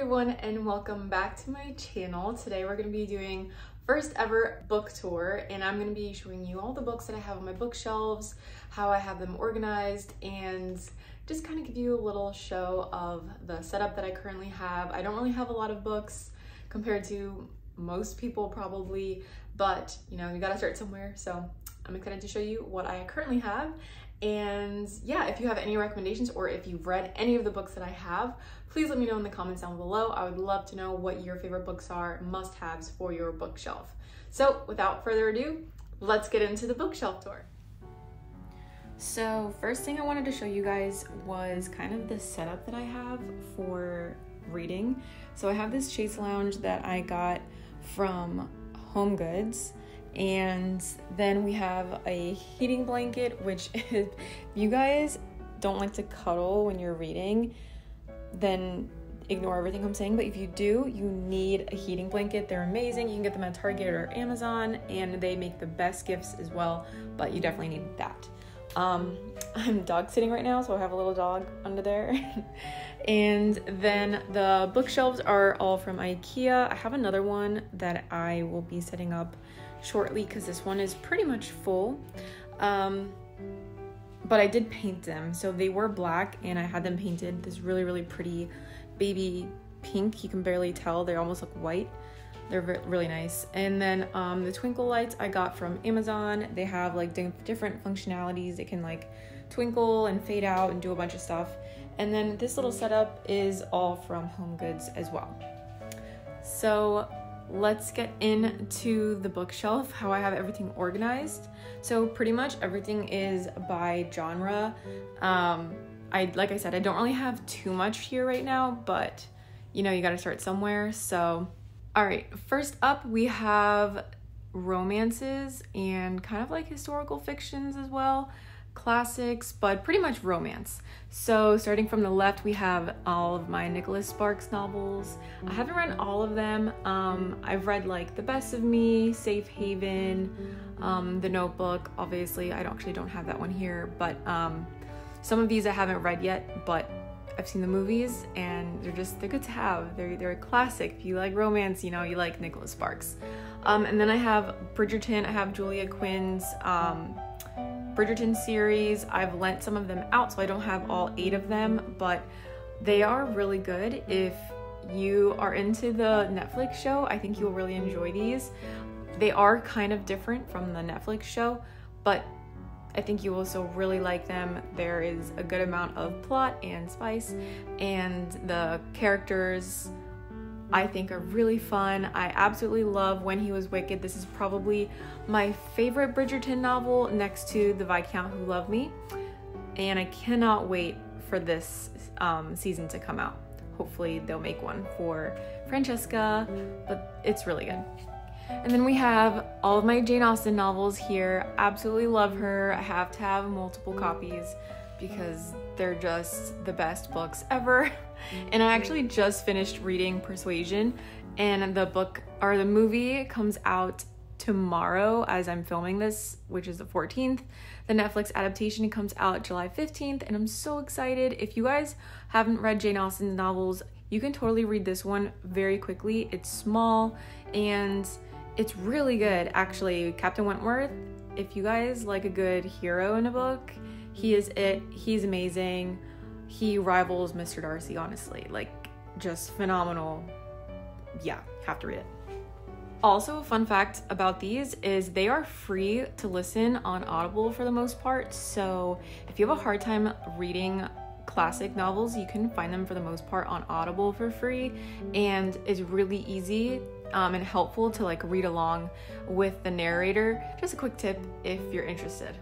everyone and welcome back to my channel. Today we're going to be doing first ever book tour and I'm going to be showing you all the books that I have on my bookshelves, how I have them organized and just kind of give you a little show of the setup that I currently have. I don't really have a lot of books compared to most people probably, but you know, you gotta start somewhere. So I'm excited to show you what I currently have and yeah, if you have any recommendations or if you've read any of the books that I have, please let me know in the comments down below. I would love to know what your favorite books are, must haves for your bookshelf. So without further ado, let's get into the bookshelf tour. So first thing I wanted to show you guys was kind of the setup that I have for reading. So I have this Chaise Lounge that I got from Home Goods and then we have a heating blanket, which if you guys don't like to cuddle when you're reading, then ignore everything I'm saying. But if you do, you need a heating blanket. They're amazing. You can get them at Target or Amazon, and they make the best gifts as well. But you definitely need that. Um, I'm dog sitting right now, so I have a little dog under there. and then the bookshelves are all from IKEA. I have another one that I will be setting up shortly because this one is pretty much full. Um, but I did paint them. So they were black and I had them painted this really, really pretty baby pink. You can barely tell, they almost look white. They're really nice. And then um, the twinkle lights I got from Amazon. They have like different functionalities. They can like twinkle and fade out and do a bunch of stuff. And then this little setup is all from Home Goods as well. So let's get into the bookshelf, how I have everything organized. So pretty much everything is by genre. Um, I like I said, I don't really have too much here right now, but you know, you got to start somewhere. So, all right, first up we have romances and kind of like historical fictions as well classics, but pretty much romance. So, starting from the left, we have all of my Nicholas Sparks novels. I haven't read all of them. Um, I've read like The Best of Me, Safe Haven, um, The Notebook. Obviously, I don't, actually don't have that one here, but um, some of these I haven't read yet, but I've seen the movies and they're just they're good to have. They're they're a classic. If you like romance, you know you like Nicholas Sparks. Um, and then I have Bridgerton. I have Julia Quinn's um, Bridgerton series. I've lent some of them out, so I don't have all eight of them, but they are really good. If you are into the Netflix show, I think you'll really enjoy these. They are kind of different from the Netflix show, but I think you will also really like them. There is a good amount of plot and spice, and the characters I think are really fun. I absolutely love When He Was Wicked. This is probably my favorite Bridgerton novel next to The Viscount Who Loved Me. And I cannot wait for this um, season to come out. Hopefully, they'll make one for Francesca, but it's really good. And then we have all of my Jane Austen novels here. Absolutely love her. I have to have multiple copies because they're just the best books ever. And I actually just finished reading Persuasion, and the book or the movie comes out tomorrow as I'm filming this, which is the 14th. The Netflix adaptation comes out July 15th, and I'm so excited. If you guys haven't read Jane Austen's novels, you can totally read this one very quickly. It's small and it's really good, actually. Captain Wentworth, if you guys like a good hero in a book, he is it. He's amazing. He rivals Mr. Darcy, honestly. Like, just phenomenal. Yeah, have to read it. Also, a fun fact about these is they are free to listen on Audible for the most part. So, if you have a hard time reading classic novels, you can find them for the most part on Audible for free. And it's really easy um, and helpful to like read along with the narrator. Just a quick tip if you're interested.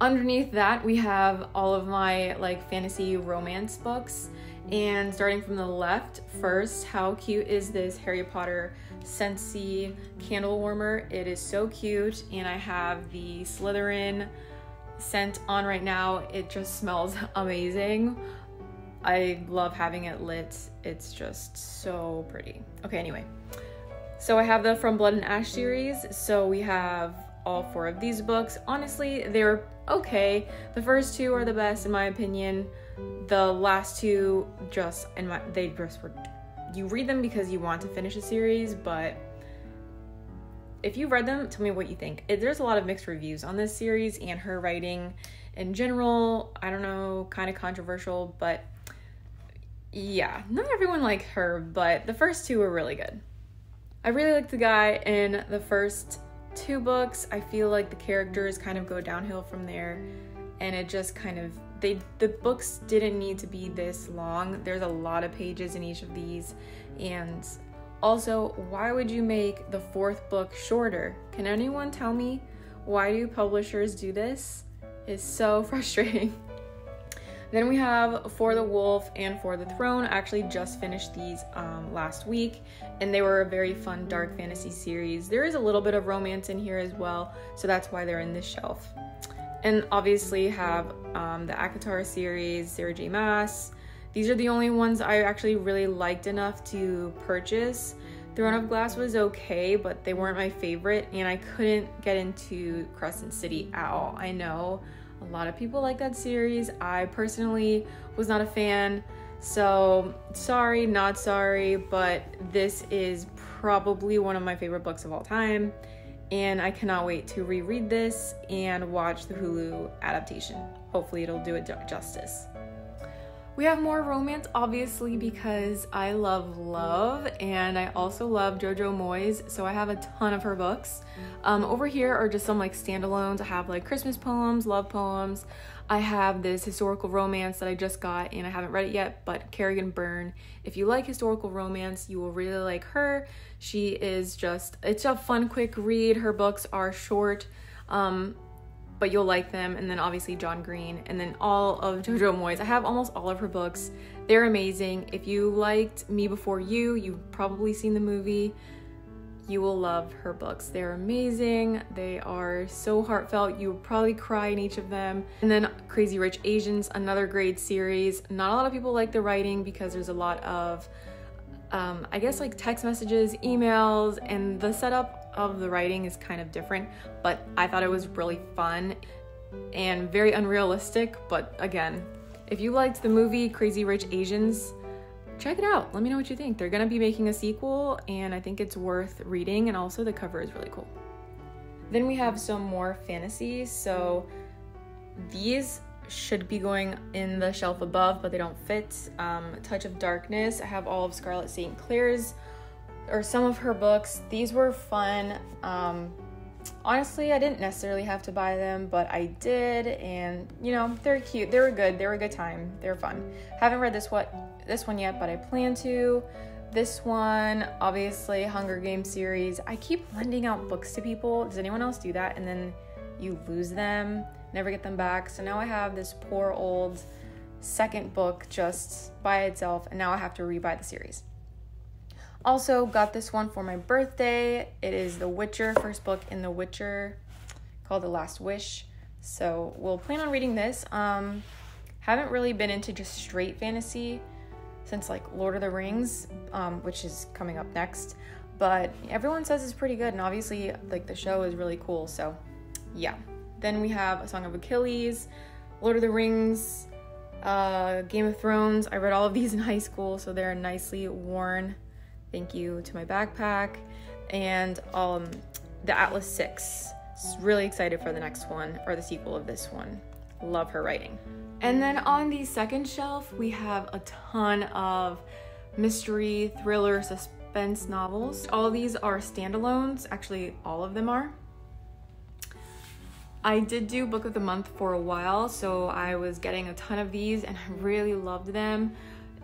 Underneath that, we have all of my like fantasy romance books. Mm-hmm. And starting from the left, first, how cute is this Harry Potter Scentsy candle warmer? It is so cute, and I have the Slytherin scent on right now. It just smells amazing. I love having it lit. It's just so pretty. Okay, anyway. So I have the From Blood and Ash series. So we have all four of these books. Honestly, they're okay. The first two are the best in my opinion. The last two just and my they just were you read them because you want to finish a series, but if you've read them, tell me what you think. It, there's a lot of mixed reviews on this series and her writing in general. I don't know, kind of controversial, but yeah, not everyone liked her, but the first two were really good. I really liked the guy in the first two books. I feel like the characters kind of go downhill from there, and it just kind of they the books didn't need to be this long. There's a lot of pages in each of these, and also, why would you make the fourth book shorter? Can anyone tell me why do publishers do this? It's so frustrating. Then we have For the Wolf and For the Throne. I actually just finished these um, last week, and they were a very fun dark fantasy series. There is a little bit of romance in here as well, so that's why they're in this shelf. And obviously have um, the ACOTAR series, Sarah J. Maas. These are the only ones I actually really liked enough to purchase. Throne of Glass was okay, but they weren't my favorite, and I couldn't get into Crescent City at all. I know a lot of people like that series. I personally was not a fan. So, sorry, not sorry, but this is probably one of my favorite books of all time. And I cannot wait to reread this and watch the Hulu adaptation. Hopefully, it'll do it justice. We have more romance, obviously, because I love love and I also love JoJo Moyes, so I have a ton of her books. Um, over here are just some like standalones. I have like Christmas poems, love poems. I have this historical romance that I just got and I haven't read it yet, but Kerrigan Byrne. If you like historical romance, you will really like her. She is just, it's a fun, quick read. Her books are short. Um, but you'll like them. And then obviously John Green, and then all of JoJo Moyes. I have almost all of her books. They're amazing. If you liked Me Before You, you've probably seen the movie. You will love her books. They're amazing. They are so heartfelt. You will probably cry in each of them. And then Crazy Rich Asians, another great series. Not a lot of people like the writing because there's a lot of, um, I guess, like text messages, emails, and the setup of the writing is kind of different, but I thought it was really fun and very unrealistic. But again, if you liked the movie Crazy Rich Asians, check it out. Let me know what you think. They're gonna be making a sequel, and I think it's worth reading, and also the cover is really cool. Then we have some more fantasies. So these should be going in the shelf above, but they don't fit. Um, Touch of Darkness. I have all of Scarlett St. Clair's or some of her books. These were fun. Um, honestly, I didn't necessarily have to buy them, but I did, and you know they're cute. They were good. They were a good time. They were fun. Haven't read this what this one yet, but I plan to. This one, obviously, Hunger Games series. I keep lending out books to people. Does anyone else do that? And then you lose them, never get them back. So now I have this poor old second book just by itself, and now I have to rebuy the series. Also, got this one for my birthday. It is The Witcher, first book in The Witcher called The Last Wish. So, we'll plan on reading this. Um, haven't really been into just straight fantasy since like Lord of the Rings, um, which is coming up next. But everyone says it's pretty good, and obviously, like the show is really cool. So, yeah. Then we have A Song of Achilles, Lord of the Rings, uh, Game of Thrones. I read all of these in high school, so they're nicely worn Thank you to my backpack and um, the Atlas 6. Really excited for the next one or the sequel of this one. Love her writing. And then on the second shelf, we have a ton of mystery, thriller, suspense novels. All these are standalones. Actually, all of them are. I did do book of the month for a while, so I was getting a ton of these and I really loved them.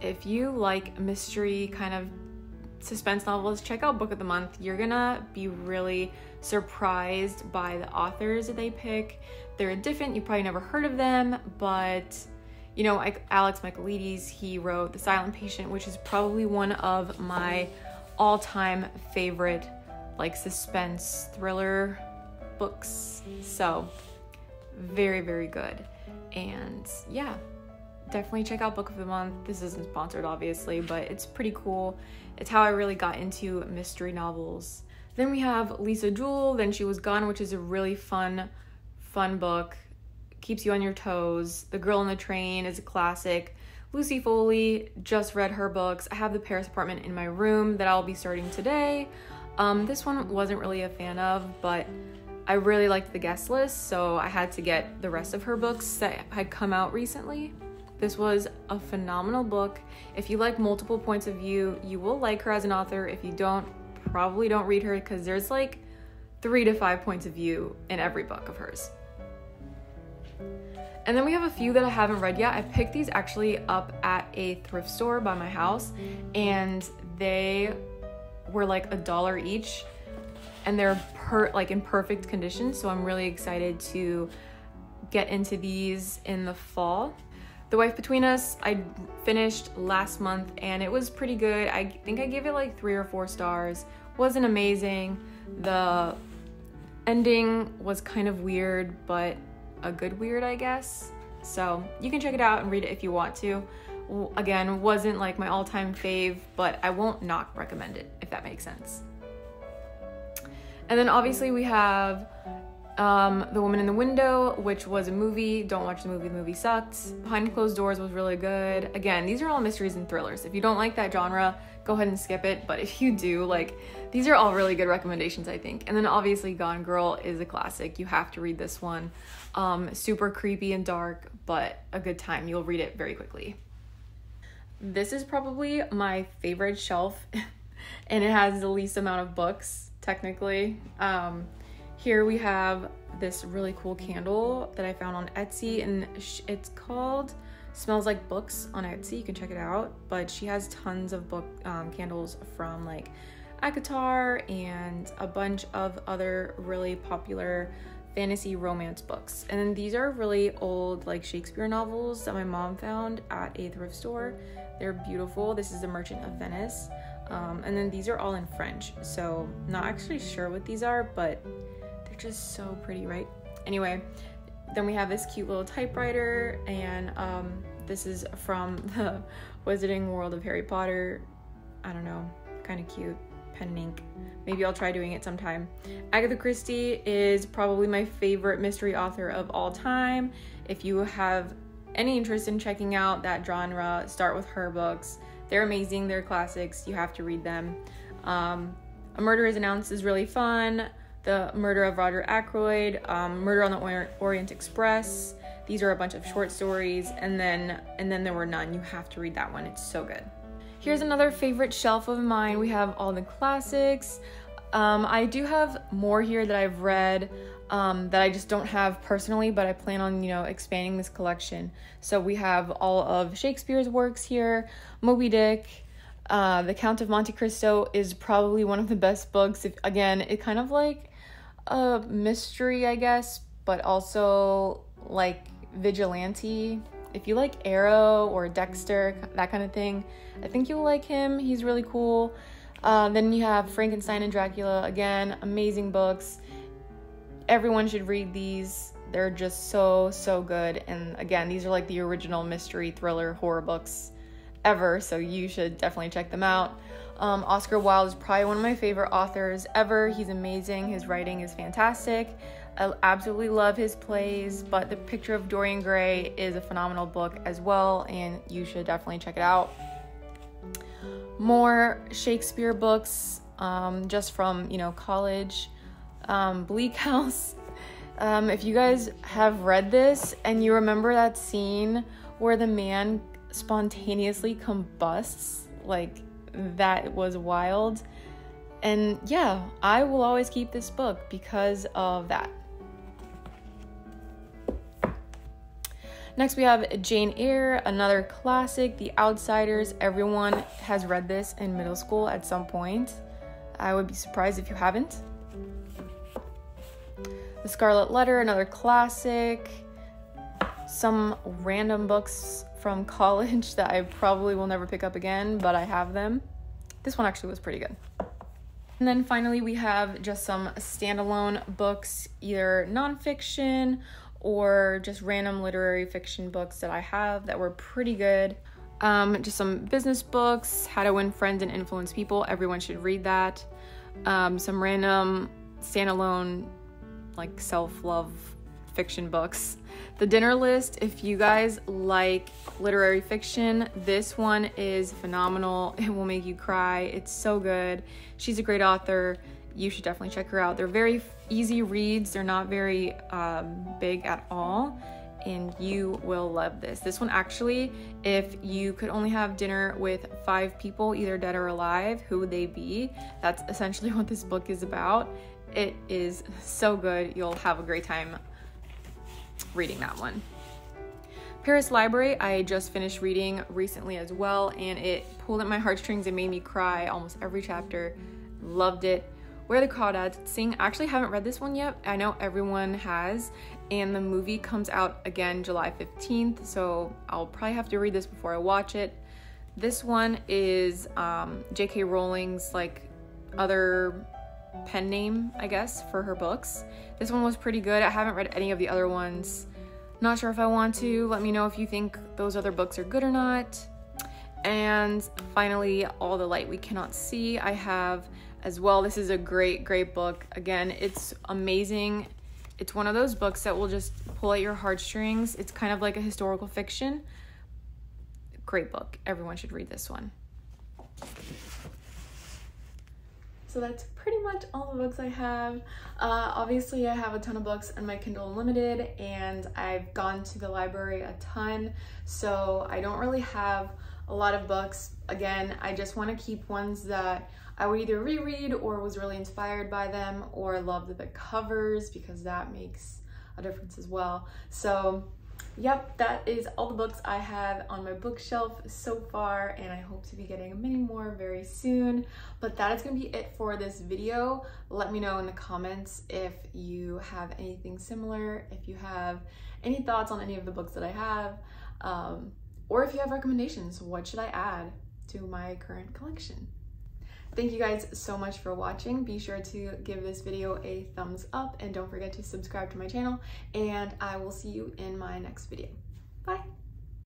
If you like mystery kind of suspense novels, check out Book of the Month. You're gonna be really surprised by the authors that they pick. They're different, you probably never heard of them, but you know, like Alex Michaelides, he wrote The Silent Patient, which is probably one of my all time favorite, like, suspense thriller books. So, very, very good. And yeah, definitely check out Book of the Month. This isn't sponsored, obviously, but it's pretty cool. It's how I really got into mystery novels. Then we have Lisa Jewell, Then She Was Gone, which is a really fun, fun book. keeps you on your toes. The Girl on the Train is a classic. Lucy Foley just read her books. I have The Paris Apartment in my room that I'll be starting today. Um, this one wasn't really a fan of, but I really liked the guest list, so I had to get the rest of her books that had come out recently. This was a phenomenal book. If you like multiple points of view, you will like her as an author. If you don't, probably don't read her because there's like three to five points of view in every book of hers. And then we have a few that I haven't read yet. I picked these actually up at a thrift store by my house, and they were like a dollar each, and they're per like in perfect condition. So I'm really excited to get into these in the fall. The Wife Between Us, I finished last month and it was pretty good. I think I gave it like three or four stars. Wasn't amazing. The ending was kind of weird, but a good weird, I guess. So you can check it out and read it if you want to. Again, wasn't like my all time fave, but I won't not recommend it if that makes sense. And then obviously we have um, The Woman in the Window, which was a movie. Don't watch the movie, the movie sucks. Behind Closed Doors was really good. Again, these are all mysteries and thrillers. If you don't like that genre, go ahead and skip it. But if you do, like, these are all really good recommendations, I think. And then obviously, Gone Girl is a classic. You have to read this one. Um, super creepy and dark, but a good time. You'll read it very quickly. This is probably my favorite shelf, and it has the least amount of books, technically. Um, here we have this really cool candle that I found on Etsy, and it's called Smells Like Books on Etsy. You can check it out. But she has tons of book um, candles from like ACOTAR and a bunch of other really popular fantasy romance books. And then these are really old, like Shakespeare novels that my mom found at a thrift store. They're beautiful. This is The Merchant of Venice. Um, and then these are all in French. So, not actually sure what these are, but they're just so pretty, right? Anyway, then we have this cute little typewriter, and um, this is from the Wizarding World of Harry Potter. I don't know, kind of cute pen and ink. Maybe I'll try doing it sometime. Agatha Christie is probably my favorite mystery author of all time. If you have any interest in checking out that genre, start with her books. They're amazing, they're classics, you have to read them. Um, a Murder is Announced is really fun. The Murder of Roger Ackroyd, um, Murder on the Orient Express. These are a bunch of short stories, and then and then there were none. You have to read that one. It's so good. Here's another favorite shelf of mine. We have all the classics. Um, I do have more here that I've read um, that I just don't have personally, but I plan on, you know, expanding this collection. So we have all of Shakespeare's works here, Moby Dick, uh, The Count of Monte Cristo is probably one of the best books. If, again, it kind of like a mystery, I guess, but also like vigilante if you like Arrow or Dexter, that kind of thing, I think you'll like him. He's really cool. Uh, then you have Frankenstein and Dracula. Again, amazing books. Everyone should read these. They're just so, so good. And again, these are like the original mystery, thriller, horror books ever. So you should definitely check them out. Um, Oscar Wilde is probably one of my favorite authors ever. He's amazing. His writing is fantastic. I absolutely love his plays, but The Picture of Dorian Gray is a phenomenal book as well, and you should definitely check it out. More Shakespeare books, um, just from you know college. Um, Bleak House. Um, if you guys have read this and you remember that scene where the man spontaneously combusts, like that was wild. And yeah, I will always keep this book because of that. Next, we have Jane Eyre, another classic, The Outsiders. Everyone has read this in middle school at some point. I would be surprised if you haven't. The Scarlet Letter, another classic. Some random books from college that I probably will never pick up again, but I have them. This one actually was pretty good. And then finally, we have just some standalone books, either nonfiction or just random literary fiction books that I have that were pretty good. Um, just some business books, How to Win Friends and Influence People. Everyone should read that. Um, some random standalone, like self love fiction books. The dinner list, if you guys like literary fiction, this one is phenomenal. It will make you cry. It's so good. She's a great author. You should definitely check her out. They're very easy reads, they're not very um, big at all and you will love this. This one actually, if you could only have dinner with five people, either dead or alive, who would they be? That's essentially what this book is about. It is so good. You'll have a great time reading that one. Paris Library, I just finished reading recently as well, and it pulled at my heartstrings and made me cry almost every chapter. Loved it. Where the Crawdads Sing. I actually haven't read this one yet. I know everyone has, and the movie comes out again July 15th, so I'll probably have to read this before I watch it. This one is um, J.K. Rowling's like other pen name, I guess, for her books. This one was pretty good. I haven't read any of the other ones. Not sure if I want to. Let me know if you think those other books are good or not. And finally, All the Light We Cannot See, I have as well. This is a great, great book. Again, it's amazing. It's one of those books that will just pull at your heartstrings. It's kind of like a historical fiction. Great book. Everyone should read this one. So that's pretty much all the books I have. Uh, obviously, I have a ton of books on my Kindle Unlimited, and I've gone to the library a ton, so I don't really have a lot of books. Again, I just want to keep ones that I would either reread or was really inspired by them or loved the covers because that makes a difference as well. So yep, that is all the books I have on my bookshelf so far, and I hope to be getting many more very soon. But that is gonna be it for this video. Let me know in the comments if you have anything similar, if you have any thoughts on any of the books that I have, um, or if you have recommendations, what should I add to my current collection? Thank you guys so much for watching. Be sure to give this video a thumbs up and don't forget to subscribe to my channel and I will see you in my next video. Bye!